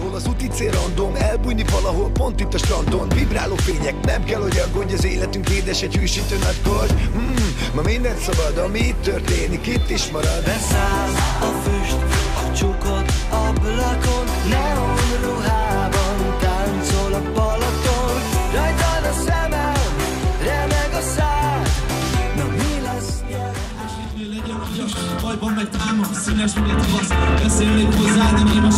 Bárhol az úti cél random? Elbújni valahol pont itt a strandon. Vibráló fények, nem kell hogy aggódj Az életünk édes egy hűsítő nagy kord mm, Ma mindent szabad, ami itt történik Itt is marad. Beszáll a füst a csukott ablakon Neon ruhában táncol a Balaton. Rajtad a szemem, remeg a szád. Na mi lesz? Legyen agyas, bajban meg támad, színes, mint egy tavasz Beszélnék hozzá, de némaságon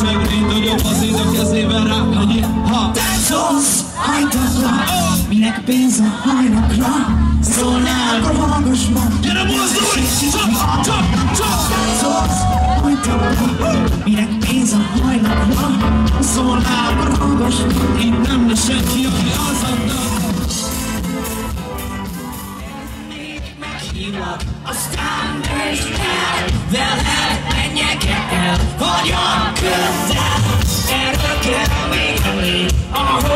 minek pénz a hajnakra Szólnál magasban, Gyere mozdulj! Csap, csap, csap! hajtatlan, minek pénz a hajnakra Szólnál magasban, Itt nem lesz senki, aki az adna meghívlak Aztán döntsd el, veled menjek el Vagyok közel, erről kell még emlék Ahogyan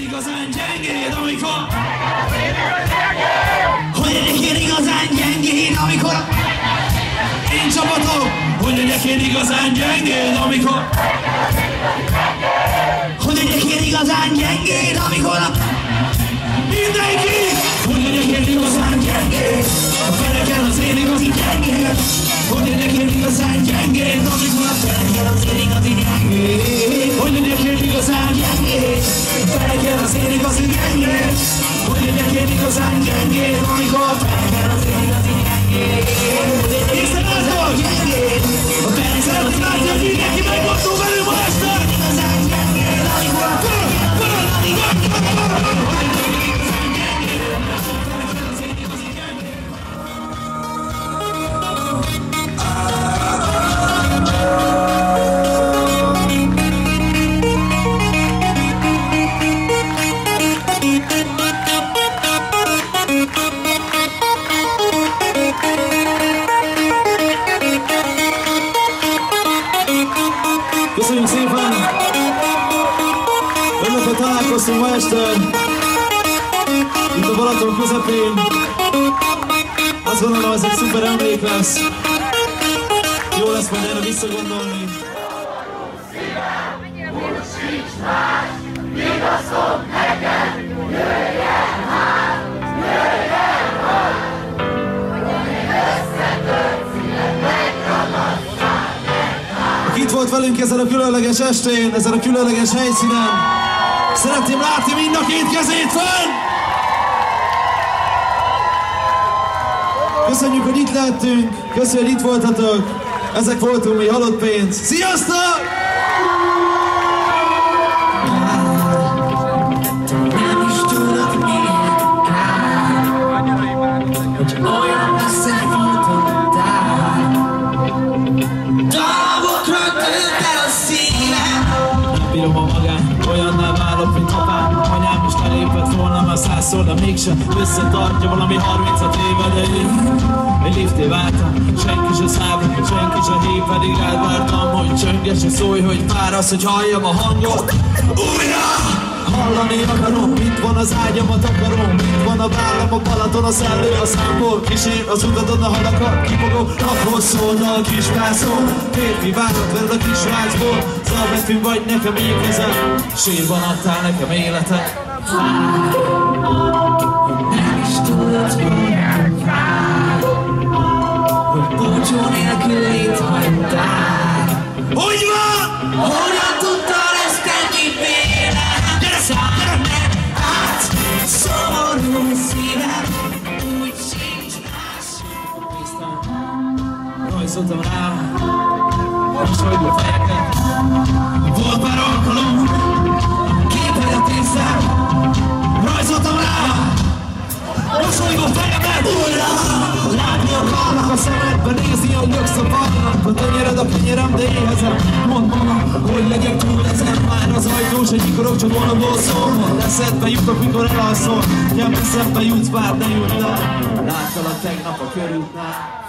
én igazán gyengéd, amikor Hogy legyek én igazán gyengéd, amikor Én csapatom Hogy legyek én igazán gyengéd, amikor Hogy legyek én igazán gyengéd, amikor Mindenki feleken az én igazi gyengéd Hogy legyek én igazán gyengéd, amikor a feleken az én igazi gyengéd Hiszen az vagy gyengéd A találkoztunk ma este itt a Balaton közepén. Azt gondolom, ez egy szuper emlék lesz. Jó lesz majd erre visszagondolni. Aki itt volt velünk ezen a különleges estén, ezen a különleges helyszínen, szeretném látni mind a két kezét fönn! Köszönjük, hogy itt lehettünk, köszönjük, hogy itt voltatok. Ezek voltunk mi, halott pénz. Sziasztok! Nem is milyen kár Hogy olyan messze százszor, de mégsem Összetartja valami 36 éve, de én Egy lifté váltam, senki se szállott, senki se hív Pedig rád vártam, hogy csönges, és szólj, hogy fárasz, hogy halljam a hangot. Újra! Hallani akarom, mit van az ágyamat akarom Mit van a vállam, a Balaton, a szellő a számból Kísér az utadon a halakat, kipogom Akkor szólna a kis vászon. Férfi várat veled a kis vágyból Szalvetű vagy nekem ékezem Sírban adtál nekem életet Hogy van? Honnan tudtad ezt tenni vélem? Gyere, Szállj meg át Szomorú szívem Úgy sincs más Rajzoltam rám És hogy a fejeket A kenyerem, de éhezem. Mondd maga, hogy legyek túl ezen Már az ajtós, egy ikorok csak vonalból szól. Mondd eszedbe jutok, mikor elalszol. Kell eszedbe jutsz, bár ne jutnál Láttalak tegnap a körútnál